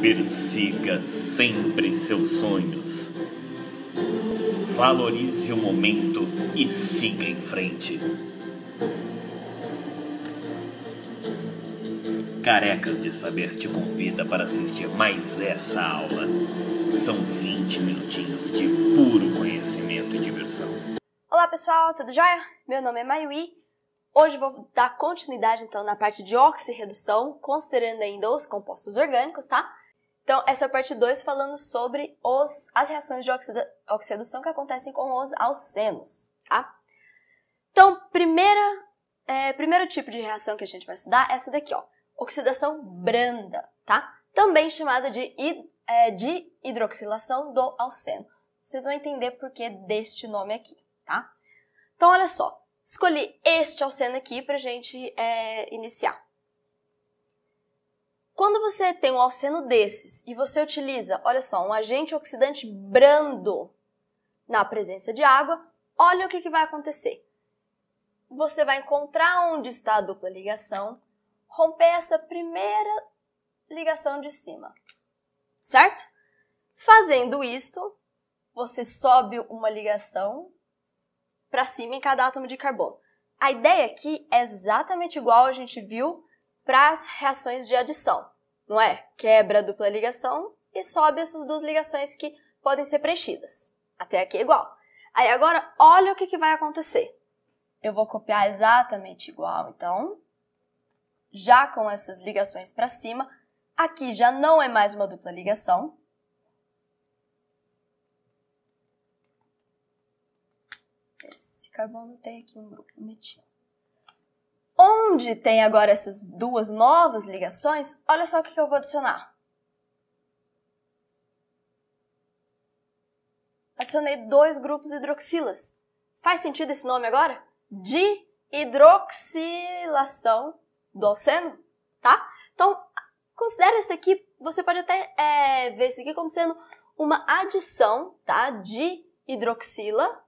Persiga sempre seus sonhos. Valorize o momento e siga em frente. Carecas de Saber te convida para assistir mais essa aula. São 20 minutinhos de puro conhecimento e diversão. Olá pessoal, tudo jóia? Meu nome é Mayui. Hoje vou dar continuidade então na parte de oxirredução, considerando ainda os compostos orgânicos, tá? Então, essa é a parte 2 falando sobre os, as reações de oxida, oxirredução que acontecem com os alcenos, tá? Então, primeira, é, primeiro tipo de reação que a gente vai estudar é essa daqui, ó, oxidação branda, tá? Também chamada de, é, de hidroxilação do alceno. Vocês vão entender por que deste nome aqui, tá? Então, olha só, escolhi este alceno aqui pra gente é, iniciar. Quando você tem um alceno desses e você utiliza, olha só, um agente oxidante brando na presença de água, olha o que, que vai acontecer. Você vai encontrar onde está a dupla ligação, romper essa primeira ligação de cima, certo? Fazendo isto, você sobe uma ligação para cima em cada átomo de carbono. A ideia aqui é exatamente igual a gente viu para as reações de adição, não é? Quebra a dupla ligação e sobe essas duas ligações que podem ser preenchidas. Até aqui é igual. Aí agora, olha o que, que vai acontecer. Eu vou copiar exatamente igual, então, já com essas ligações para cima, aqui já não é mais uma dupla ligação. Esse carbono tem aqui um grupo metil. Onde tem agora essas duas novas ligações, olha só o que eu vou adicionar. Adicionei dois grupos hidroxilas. Faz sentido esse nome agora? De hidroxilação do alceno, tá? Então, considere esse aqui, você pode até é, ver esse aqui como sendo uma adição, tá? De hidroxila,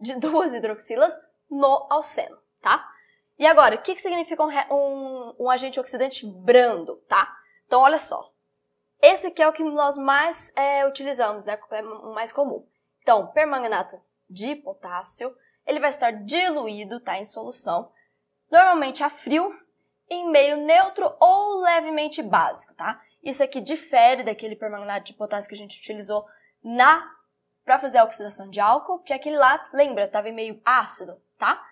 de duas hidroxilas no alceno, tá? E agora, o que, que significa um, um, um, agente oxidante brando, tá? Então, olha só. Esse aqui é o que nós mais é, utilizamos, né? É o mais comum. Então, permanganato de potássio, ele vai estar diluído, tá? Em solução, normalmente a frio, em meio neutro ou levemente básico, tá? Isso aqui difere daquele permanganato de potássio que a gente utilizou na para fazer a oxidação de álcool, porque aquele lá, lembra, estava em meio ácido, tá?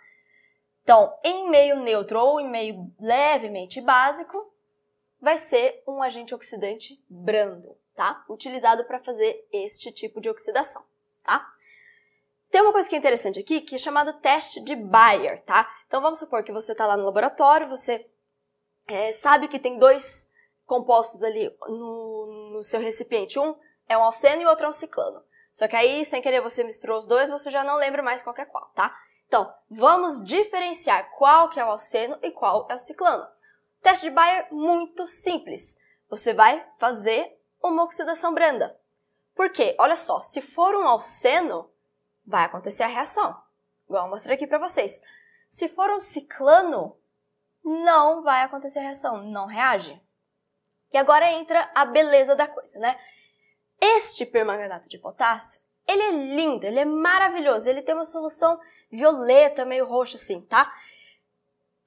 Então, em meio neutro ou em meio levemente básico, vai ser um agente oxidante brando, tá? Utilizado para fazer este tipo de oxidação, tá? Tem uma coisa que é interessante aqui, que é chamado teste de Bayer, tá? Então, vamos supor que você está lá no laboratório, você é, sabe que tem dois compostos ali no, no seu recipiente. Um é um alceno e o outro é um ciclano. Só que aí, sem querer, você misturou os dois, você já não lembra mais qual é qual, tá? Então, vamos diferenciar qual que é o alceno e qual é o ciclano. Teste de Bayer muito simples. Você vai fazer uma oxidação branda. Por quê? Olha só, se for um alceno, vai acontecer a reação. Igual eu mostrei aqui para vocês. Se for um ciclano, não vai acontecer a reação, não reage. E agora entra a beleza da coisa, né? Este permanganato de potássio, ele é lindo, ele é maravilhoso, ele tem uma solução violeta, meio roxo assim, tá?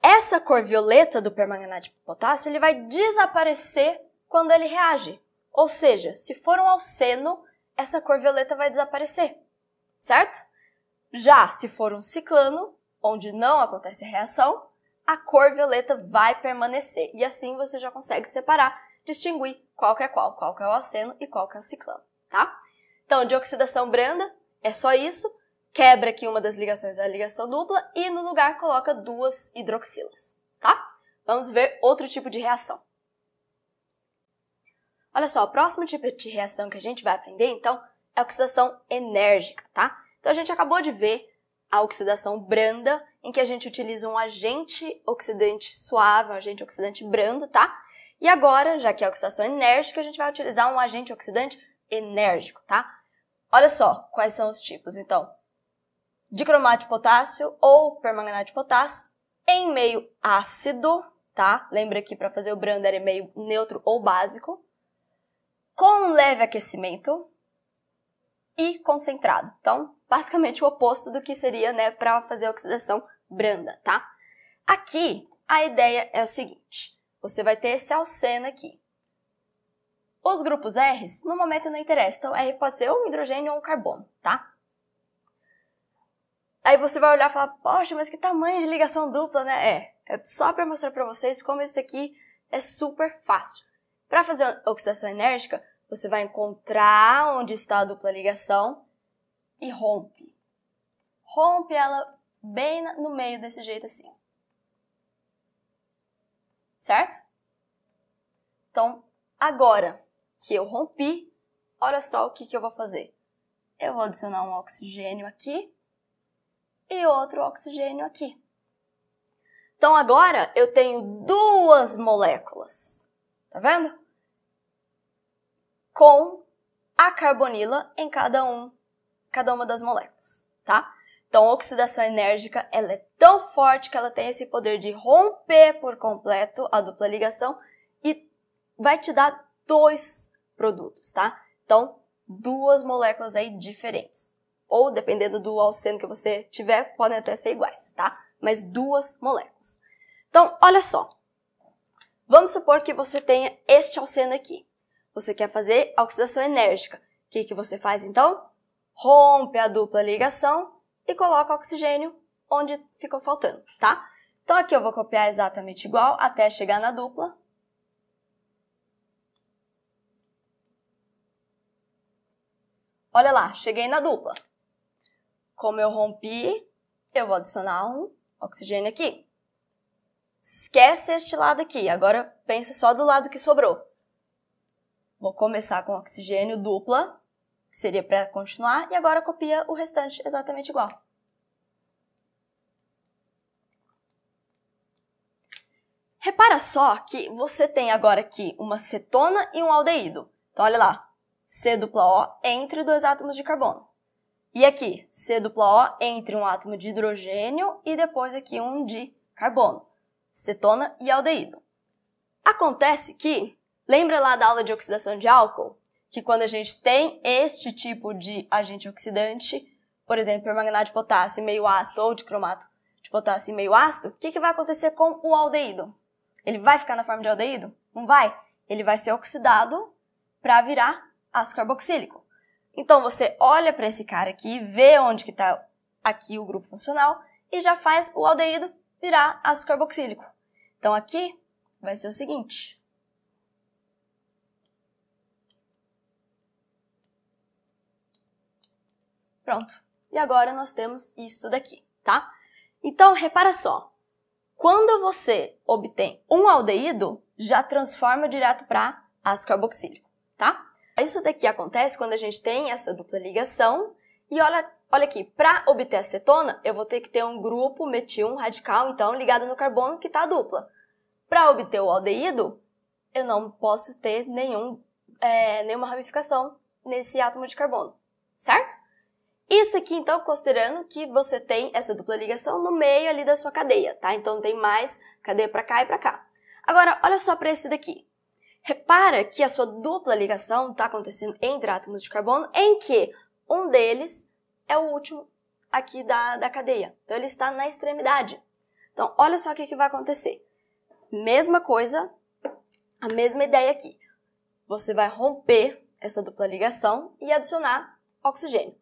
Essa cor violeta do permanganato de potássio, ele vai desaparecer quando ele reage. Ou seja, se for um alceno, essa cor violeta vai desaparecer, certo? Já se for um ciclano, onde não acontece reação, a cor violeta vai permanecer. E assim você já consegue separar, distinguir qual que é qual, qual que é o alceno e qual que é o ciclano, tá? Então, de oxidação branda, é só isso quebra aqui uma das ligações da ligação dupla e no lugar coloca duas hidroxilas, tá? Vamos ver outro tipo de reação. Olha só, o próximo tipo de reação que a gente vai aprender, então, é a oxidação enérgica, tá? Então, a gente acabou de ver a oxidação branda, em que a gente utiliza um agente oxidante suave, um agente oxidante brando, tá? E agora, já que é a oxidação enérgica, a gente vai utilizar um agente oxidante enérgico, tá? Olha só quais são os tipos, então dicromato de potássio ou permanganato de potássio em meio ácido, tá? Lembra que para fazer o brando era meio neutro ou básico. com leve aquecimento e concentrado. Então, basicamente o oposto do que seria, né, para fazer a oxidação branda, tá? Aqui, a ideia é o seguinte: você vai ter esse alceno aqui. Os grupos R, no momento não interessa. Então, R pode ser um hidrogênio ou um carbono, tá? Aí você vai olhar e falar, poxa, mas que tamanho de ligação dupla, né? É, é só para mostrar para vocês como esse aqui é super fácil. Para fazer oxidação enérgica, você vai encontrar onde está a dupla ligação e rompe. Rompe ela bem no meio desse jeito assim. Certo? Então, agora que eu rompi, olha só o que, que eu vou fazer. Eu vou adicionar um oxigênio aqui e outro oxigênio aqui. Então agora eu tenho duas moléculas, tá vendo? Com a carbonila em cada um, cada uma das moléculas, tá? Então a oxidação enérgica ela é tão forte que ela tem esse poder de romper por completo a dupla ligação e vai te dar dois produtos, tá? Então duas moléculas aí diferentes ou dependendo do alceno que você tiver, podem até ser iguais, tá? Mas duas moléculas. Então, olha só. Vamos supor que você tenha este alceno aqui. Você quer fazer oxidação enérgica. O que, que você faz então? Rompe a dupla ligação e coloca oxigênio onde ficou faltando, tá? Então aqui eu vou copiar exatamente igual até chegar na dupla. Olha lá, cheguei na dupla. Como eu rompi, eu vou adicionar um oxigênio aqui. Esquece este lado aqui, agora pensa só do lado que sobrou. Vou começar com oxigênio dupla, que seria para continuar, e agora copia o restante exatamente igual. Repara só que você tem agora aqui uma cetona e um aldeído. Então, olha lá, C dupla O entre dois átomos de carbono. E aqui, C dupla O entre um átomo de hidrogênio e depois aqui um de carbono, cetona e aldeído. Acontece que, lembra lá da aula de oxidação de álcool? Que quando a gente tem este tipo de agente oxidante, por exemplo, permanganato de potássio meio ácido ou de cromato de potássio meio ácido, o que, que vai acontecer com o aldeído? Ele vai ficar na forma de aldeído? Não vai. Ele vai ser oxidado para virar ácido carboxílico. Então você olha para esse cara aqui, vê onde que está aqui o grupo funcional e já faz o aldeído virar ácido carboxílico. Então aqui vai ser o seguinte. Pronto. E agora nós temos isso daqui, tá? Então, repara só. Quando você obtém um aldeído, já transforma direto para ácido carboxílico, tá? Isso daqui acontece quando a gente tem essa dupla ligação e olha, olha aqui, para obter a cetona, eu vou ter que ter um grupo metil radical, então, ligado no carbono que está dupla. Para obter o aldeído, eu não posso ter nenhum, é, nenhuma ramificação nesse átomo de carbono, certo? Isso aqui, então, considerando que você tem essa dupla ligação no meio ali da sua cadeia, tá? Então, tem mais cadeia para cá e para cá. Agora, olha só para esse daqui. Repara que a sua dupla ligação está acontecendo entre átomos de carbono, em que um deles é o último aqui da, da cadeia. Então, ele está na extremidade. Então, olha só o que, que vai acontecer. Mesma coisa, a mesma ideia aqui. Você vai romper essa dupla ligação e adicionar oxigênio.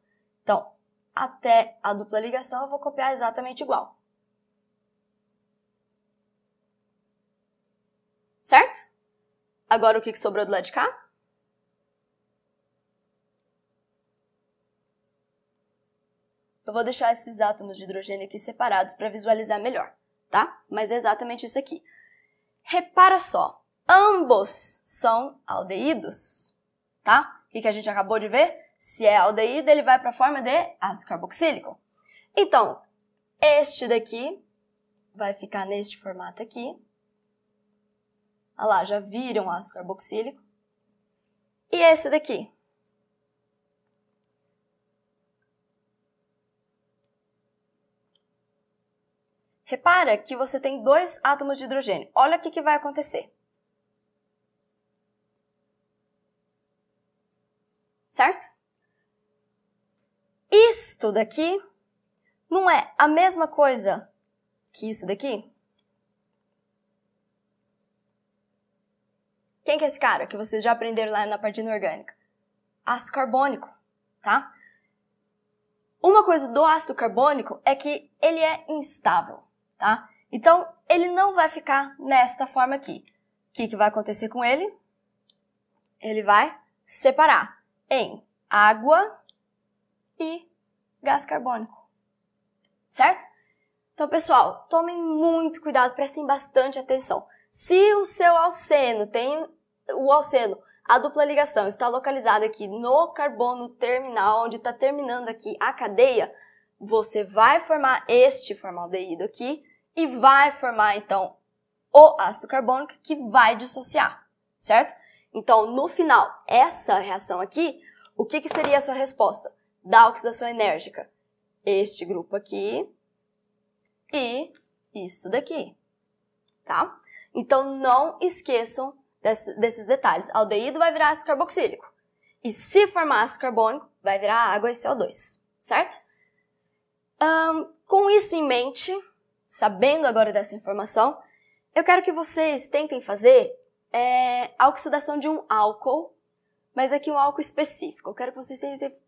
Então, até a dupla ligação eu vou copiar exatamente igual. Certo? Agora o que sobrou do lado de cá? Eu vou deixar esses átomos de hidrogênio aqui separados para visualizar melhor, tá? Mas é exatamente isso aqui. Repara só, ambos são aldeídos, tá? O que a gente acabou de ver? Se é aldeído, ele vai para a forma de ácido carboxílico. Então, este daqui vai ficar neste formato aqui, Olha lá, já viram ácido carboxílico. E esse daqui? Repara que você tem dois átomos de hidrogênio. Olha o que, que vai acontecer. certo? Isto daqui não é a mesma coisa que isso daqui? Quem que é esse cara que vocês já aprenderam lá na parte inorgânica? Ácido carbônico, tá? Uma coisa do ácido carbônico é que ele é instável, tá? Então, ele não vai ficar nesta forma aqui. O que, que vai acontecer com ele? Ele vai separar em água e gás carbônico. Certo? Então, pessoal, tomem muito cuidado, prestem bastante atenção. Se o seu alceno tem o alceno, a dupla ligação está localizada aqui no carbono terminal, onde está terminando aqui a cadeia, você vai formar este formaldeído aqui e vai formar então o ácido carbônico que vai dissociar, certo? Então, no final, essa reação aqui, o que, que seria a sua resposta da oxidação enérgica? Este grupo aqui e isso daqui, tá? Então, não esqueçam desse, desses detalhes. Aldeído vai virar ácido carboxílico. E se formar ácido carbônico, vai virar água e CO2, certo? Um, com isso em mente, sabendo agora dessa informação, eu quero que vocês tentem fazer é, a oxidação de um álcool, mas aqui um álcool específico. Eu quero que vocês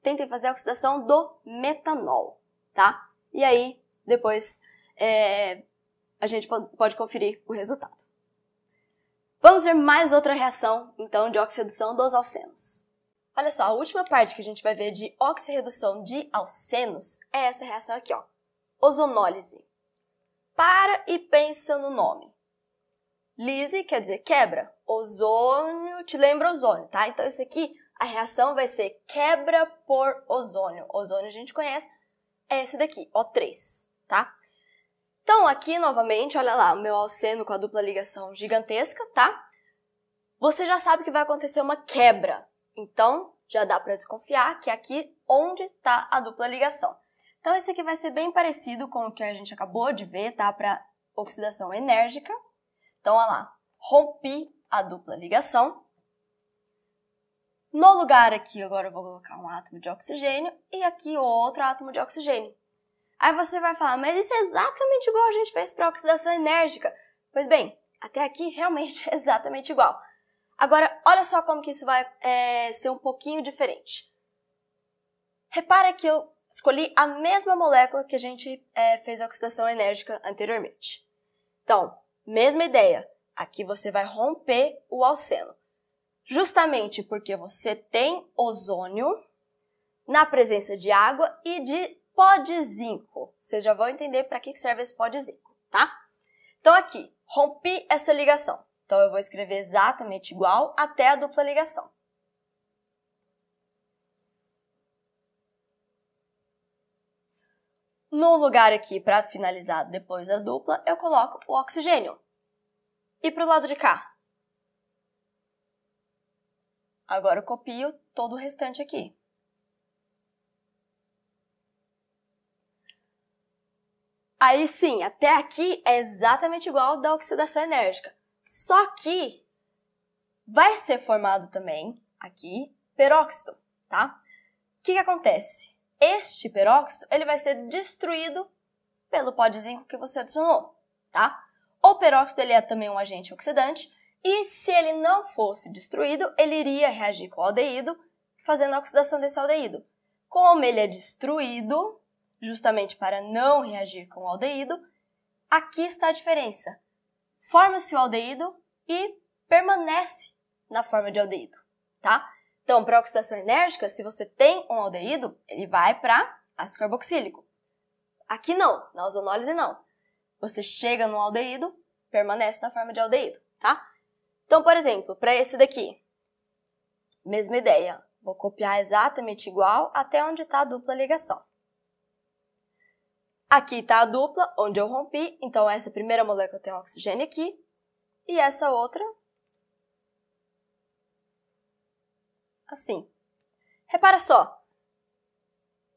tentem fazer a oxidação do metanol, tá? E aí, depois, é, a gente pode conferir o resultado. Vamos ver mais outra reação, então, de oxirredução dos alcenos. Olha só, a última parte que a gente vai ver de oxirredução de alcenos é essa reação aqui, ó. Ozonólise. Para e pensa no nome. Lise quer dizer quebra. Ozônio te lembra ozônio, tá? Então, isso aqui, a reação vai ser quebra por ozônio. Ozônio a gente conhece, é esse daqui, O3, tá? Então, aqui novamente, olha lá, o meu alceno com a dupla ligação gigantesca, tá? Você já sabe que vai acontecer uma quebra. Então, já dá para desconfiar que é aqui onde está a dupla ligação. Então, esse aqui vai ser bem parecido com o que a gente acabou de ver, tá? Para oxidação enérgica. Então, olha lá, rompi a dupla ligação. No lugar aqui, agora eu vou colocar um átomo de oxigênio e aqui outro átomo de oxigênio. Aí você vai falar, mas isso é exatamente igual a gente fez para oxidação enérgica. Pois bem, até aqui realmente é exatamente igual. Agora, olha só como que isso vai é, ser um pouquinho diferente. Repara que eu escolhi a mesma molécula que a gente é, fez a oxidação enérgica anteriormente. Então, mesma ideia. Aqui você vai romper o alceno. Justamente porque você tem ozônio na presença de água e de pó de zinco. Vocês já vão entender para que serve esse pó de zinco, tá? Então aqui, rompi essa ligação. Então eu vou escrever exatamente igual até a dupla ligação. No lugar aqui, para finalizar depois da dupla, eu coloco o oxigênio. E para o lado de cá? Agora eu copio todo o restante aqui. Aí sim, até aqui é exatamente igual da oxidação enérgica. Só que vai ser formado também aqui peróxido, tá? O que, que acontece? Este peróxido ele vai ser destruído pelo pó de zinco que você adicionou, tá? O peróxido ele é também um agente oxidante e se ele não fosse destruído, ele iria reagir com o aldeído, fazendo a oxidação desse aldeído. Como ele é destruído, justamente para não reagir com o aldeído, aqui está a diferença. Forma-se o aldeído e permanece na forma de aldeído, tá? Então, para oxidação enérgica, se você tem um aldeído, ele vai para ácido carboxílico. Aqui não, na ozonólise não. Você chega no aldeído, permanece na forma de aldeído, tá? Então, por exemplo, para esse daqui, mesma ideia. Vou copiar exatamente igual até onde está a dupla ligação. Aqui está a dupla, onde eu rompi, então essa primeira molécula tem oxigênio aqui, e essa outra, assim. Repara só,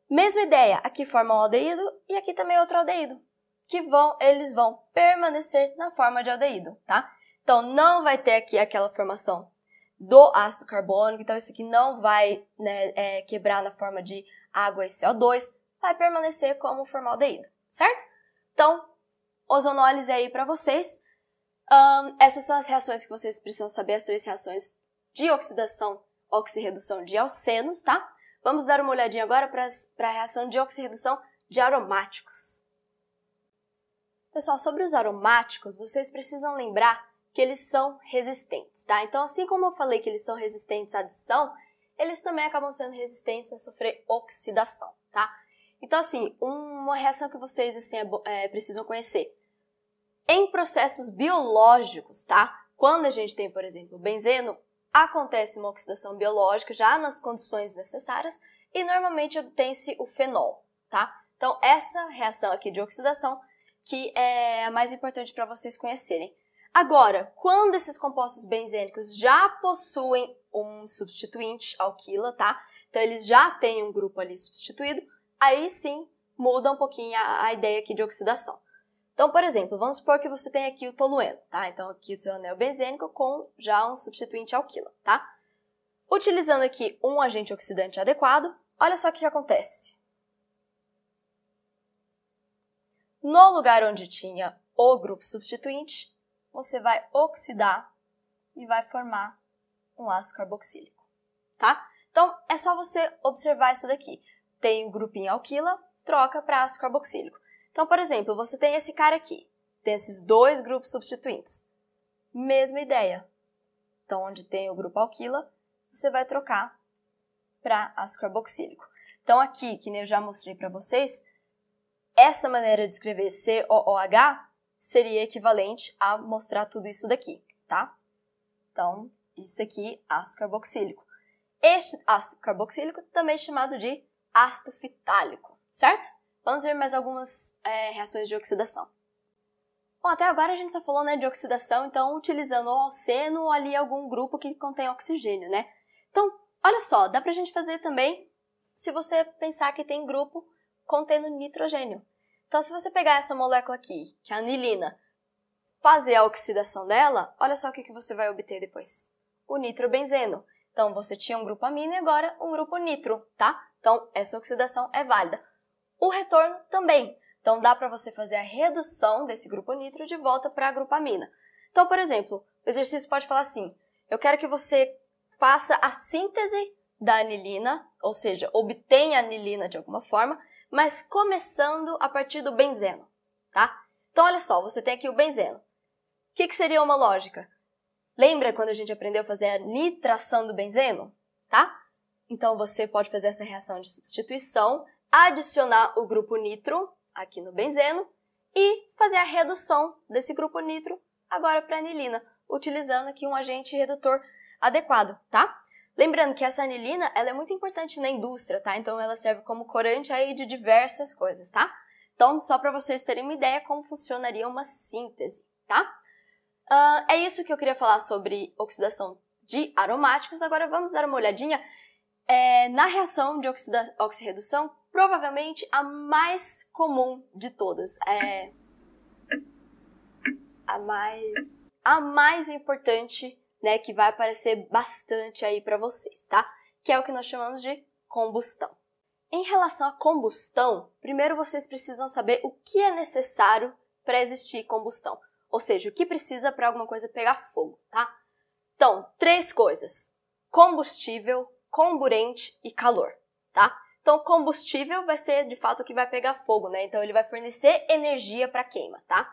mesma ideia, aqui forma um aldeído e aqui também outro aldeído, que vão, eles vão permanecer na forma de aldeído, tá? Então, não vai ter aqui aquela formação do ácido carbônico, então isso aqui não vai né, é, quebrar na forma de água e CO2, vai permanecer como formaldeído, certo? Então, ozonólise aí para vocês. Um, essas são as reações que vocês precisam saber, as três reações de oxidação, oxirredução de alcenos, tá? Vamos dar uma olhadinha agora para a reação de oxirredução de aromáticos. Pessoal, sobre os aromáticos, vocês precisam lembrar que eles são resistentes, tá? Então, assim como eu falei que eles são resistentes à adição, eles também acabam sendo resistentes a sofrer oxidação, tá? Então, assim, uma reação que vocês assim, é, é, precisam conhecer. Em processos biológicos, tá? Quando a gente tem, por exemplo, benzeno, acontece uma oxidação biológica já nas condições necessárias e normalmente obtém-se o fenol, tá? Então, essa reação aqui de oxidação que é a mais importante para vocês conhecerem. Agora, quando esses compostos benzênicos já possuem um substituinte alquila, tá? Então, eles já têm um grupo ali substituído, aí sim muda um pouquinho a, a ideia aqui de oxidação. Então, por exemplo, vamos supor que você tem aqui o tolueno, tá? Então, aqui o seu anel benzênico com já um substituinte alquila, tá? Utilizando aqui um agente oxidante adequado, olha só o que acontece. No lugar onde tinha o grupo substituinte, você vai oxidar e vai formar um ácido carboxílico, tá? Então, é só você observar isso daqui tem o grupinho alquila, troca para ácido carboxílico. Então, por exemplo, você tem esse cara aqui, tem esses dois grupos substituintes. Mesma ideia. Então, onde tem o grupo alquila, você vai trocar para ácido carboxílico. Então, aqui, que nem eu já mostrei para vocês, essa maneira de escrever COOH seria equivalente a mostrar tudo isso daqui, tá? Então, isso aqui, ácido carboxílico. Este ácido carboxílico também é chamado de ácido fitálico, certo? Vamos ver mais algumas é, reações de oxidação. Bom, até agora a gente só falou né, de oxidação, então utilizando o alceno ou ali algum grupo que contém oxigênio, né? Então, olha só, dá pra gente fazer também se você pensar que tem grupo contendo nitrogênio. Então, se você pegar essa molécula aqui, que é a anilina, fazer a oxidação dela, olha só o que, que você vai obter depois. O nitrobenzeno. Então, você tinha um grupo amino e agora um grupo nitro, tá? Então, essa oxidação é válida. O retorno também. Então, dá para você fazer a redução desse grupo nitro de volta para a grupamina. Então, por exemplo, o exercício pode falar assim: eu quero que você faça a síntese da anilina, ou seja, obtenha anilina de alguma forma, mas começando a partir do benzeno, tá? Então, olha só, você tem aqui o benzeno. O que, que seria uma lógica? Lembra quando a gente aprendeu a fazer a nitração do benzeno? Tá? Então você pode fazer essa reação de substituição, adicionar o grupo nitro aqui no benzeno e fazer a redução desse grupo nitro agora para anilina, utilizando aqui um agente redutor adequado, tá? Lembrando que essa anilina, ela é muito importante na indústria, tá? Então ela serve como corante aí de diversas coisas, tá? Então, só para vocês terem uma ideia como funcionaria uma síntese, tá? Uh, é isso que eu queria falar sobre oxidação de aromáticos. Agora vamos dar uma olhadinha é, na reação de oxirredução, provavelmente a mais comum de todas. É a mais, a mais importante, né, que vai aparecer bastante aí para vocês, tá? Que é o que nós chamamos de combustão. Em relação à combustão, primeiro vocês precisam saber o que é necessário para existir combustão, ou seja, o que precisa para alguma coisa pegar fogo, tá? Então, três coisas: combustível, comburente e calor, tá? Então, combustível vai ser de fato o que vai pegar fogo, né? Então, ele vai fornecer energia para queima, tá?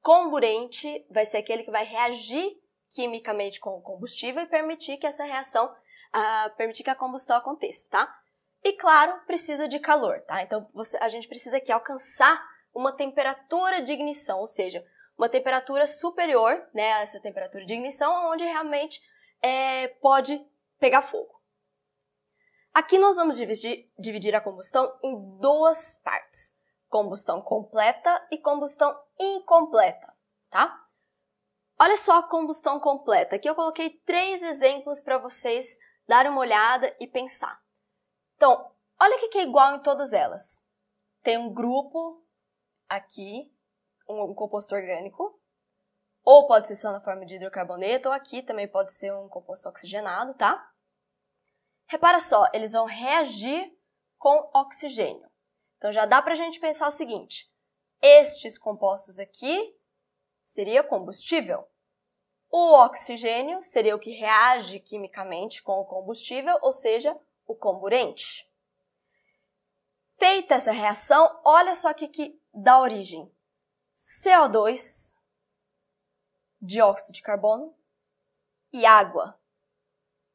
Comburente vai ser aquele que vai reagir quimicamente com o combustível e permitir que essa reação, uh, permitir que a combustão aconteça, tá? E claro, precisa de calor, tá? Então, você, a gente precisa aqui alcançar uma temperatura de ignição, ou seja, uma temperatura superior, né, a essa temperatura de ignição, onde realmente é, pode pegar fogo. Aqui nós vamos dividir, dividir a combustão em duas partes: combustão completa e combustão incompleta, tá? Olha só a combustão completa. Aqui eu coloquei três exemplos para vocês darem uma olhada e pensar. Então, olha o que é igual em todas elas. Tem um grupo aqui, um composto orgânico, Ou pode ser só na forma de hidrocarboneto, ou aqui também pode ser um composto oxigenado, tá? Repara só, eles vão reagir com oxigênio. Então já dá pra gente pensar o seguinte: estes compostos aqui seria combustível. O oxigênio seria o que reage quimicamente com o combustível, ou seja, o comburente. Feita essa reação, olha só o que, que dá origem. CO2, dióxido de carbono e água.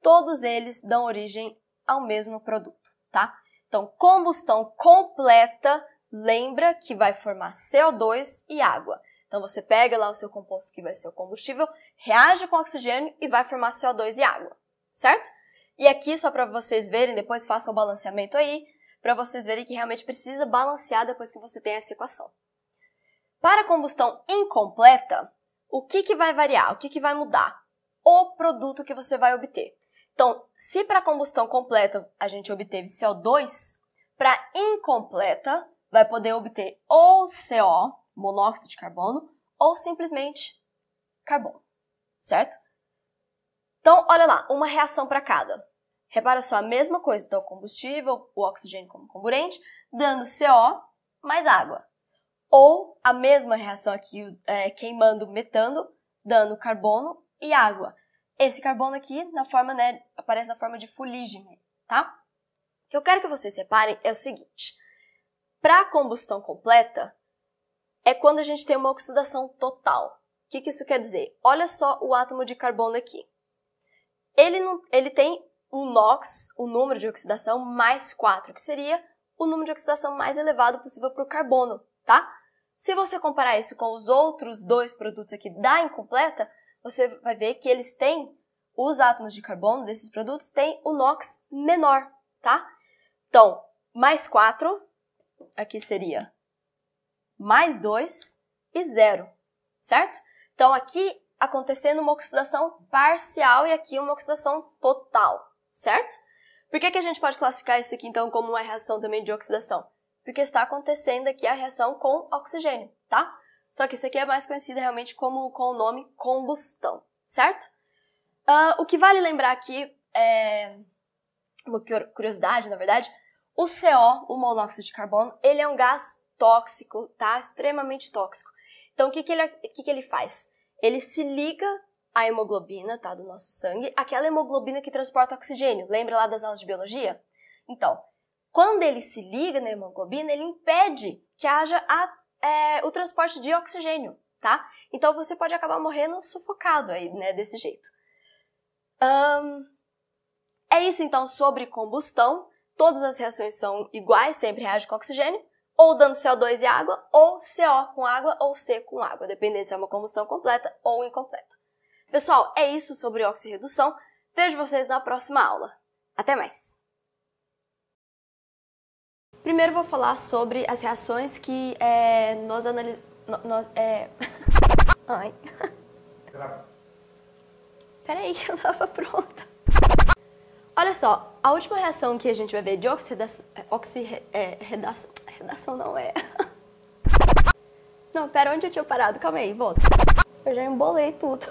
Todos eles dão origem ao mesmo produto, tá? Então, combustão completa lembra que vai formar CO2 e água. Então você pega lá o seu composto que vai ser o combustível, reage com oxigênio e vai formar CO2 e água, certo? E aqui, só para vocês verem, depois façam o balanceamento aí, para vocês verem que realmente precisa balancear depois que você tem essa equação. Para combustão incompleta, o que, que vai variar? O que, que vai mudar? O produto que você vai obter. Então, se para combustão completa a gente obteve CO2, para incompleta vai poder obter ou CO, monóxido de carbono, ou simplesmente carbono, certo? Então, olha lá, uma reação para cada. Repara só, a mesma coisa, então combustível, o oxigênio como comburente, dando CO mais água. Ou a mesma reação aqui, é, queimando metano, dando carbono e água. Esse carbono aqui, na forma, né, aparece na forma de fuligem, tá? O que eu quero que vocês separem é o seguinte. Para a combustão completa, é quando a gente tem uma oxidação total. O que, que isso quer dizer? Olha só o átomo de carbono aqui. Ele, não, ele tem o NOx, o número de oxidação, mais 4, que seria o número de oxidação mais elevado possível para o carbono, tá? Se você comparar isso com os outros dois produtos aqui da incompleta, você vai ver que eles têm, os átomos de carbono desses produtos têm o NOx menor, tá? Então, mais 4, aqui seria mais 2 e 0, certo? Então, aqui acontecendo uma oxidação parcial e aqui uma oxidação total, certo? Por que, que a gente pode classificar isso aqui, então, como uma reação também de oxidação? Porque está acontecendo aqui a reação com oxigênio, tá? Só que isso aqui é mais conhecido realmente como com o nome combustão, certo? Uh, o que vale lembrar aqui é uma curiosidade, na verdade, o CO, o monóxido de carbono, ele é um gás tóxico, tá? Extremamente tóxico. Então, o que, que, ele, que, que ele faz? Ele se liga à hemoglobina, tá? Do nosso sangue, aquela hemoglobina que transporta oxigênio. Lembra lá das aulas de biologia? Então, quando ele se liga na hemoglobina, ele impede que haja a, é, o transporte de oxigênio, tá? Então, você pode acabar morrendo sufocado aí, né? Desse jeito. Um, é isso, então, sobre combustão. Todas as reações são iguais, sempre reagem com oxigênio ou dando CO2 e água, ou CO com água, ou C com água, dependendo se é uma combustão completa ou incompleta. Pessoal, é isso sobre oxirredução. Vejo vocês na próxima aula. Até mais! Primeiro vou falar sobre as reações que é, nós analisamos... Nós, é... Ai... Peraí, eu tava pronta. Olha só, a última reação que a gente vai ver de oxidação... Oxirredação... É, Redação não é. Não, pera, onde eu tinha parado? Calma aí, volta. Eu já embolei tudo.